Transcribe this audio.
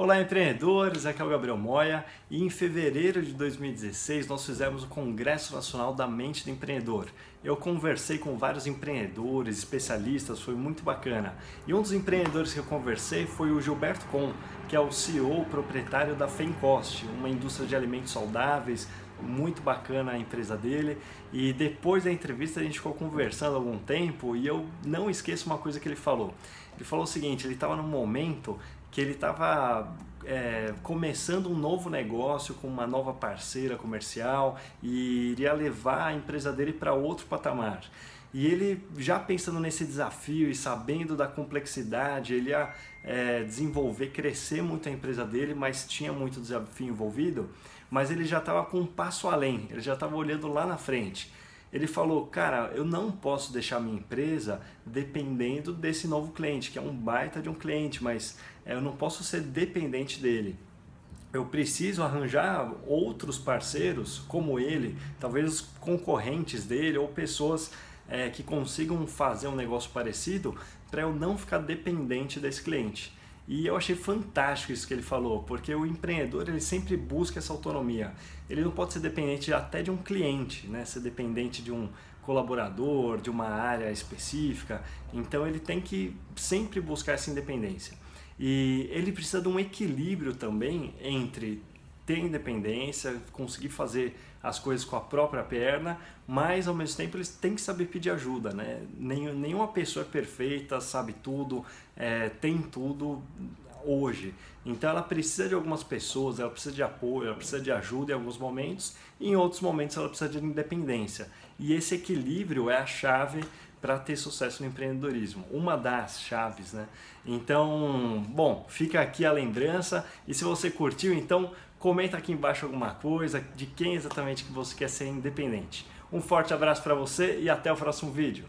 Olá, empreendedores! Aqui é o Gabriel Moya e em fevereiro de 2016 nós fizemos o Congresso Nacional da Mente do Empreendedor. Eu conversei com vários empreendedores, especialistas, foi muito bacana. E um dos empreendedores que eu conversei foi o Gilberto Com, que é o CEO proprietário da Femcost, uma indústria de alimentos saudáveis, muito bacana a empresa dele. E depois da entrevista a gente ficou conversando algum tempo e eu não esqueço uma coisa que ele falou. Ele falou o seguinte: ele estava num momento que ele estava é, começando um novo negócio com uma nova parceira comercial e iria levar a empresa dele para outro patamar. E ele, já pensando nesse desafio e sabendo da complexidade, ele ia é, desenvolver, crescer muito a empresa dele, mas tinha muito desafio envolvido, mas ele já estava com um passo além, ele já estava olhando lá na frente ele falou, cara, eu não posso deixar minha empresa dependendo desse novo cliente, que é um baita de um cliente, mas é, eu não posso ser dependente dele. Eu preciso arranjar outros parceiros como ele, talvez concorrentes dele ou pessoas é, que consigam fazer um negócio parecido para eu não ficar dependente desse cliente. E eu achei fantástico isso que ele falou, porque o empreendedor ele sempre busca essa autonomia. Ele não pode ser dependente até de um cliente, né? ser dependente de um colaborador, de uma área específica. Então ele tem que sempre buscar essa independência. E ele precisa de um equilíbrio também entre ter independência, conseguir fazer as coisas com a própria perna, mas ao mesmo tempo eles têm que saber pedir ajuda, né? Nenhuma pessoa é perfeita, sabe tudo, é, tem tudo hoje. Então ela precisa de algumas pessoas, ela precisa de apoio, ela precisa de ajuda em alguns momentos, e em outros momentos ela precisa de independência. E esse equilíbrio é a chave para ter sucesso no empreendedorismo. Uma das chaves, né? Então, bom, fica aqui a lembrança e se você curtiu, então comenta aqui embaixo alguma coisa de quem exatamente que você quer ser independente. Um forte abraço para você e até o próximo vídeo.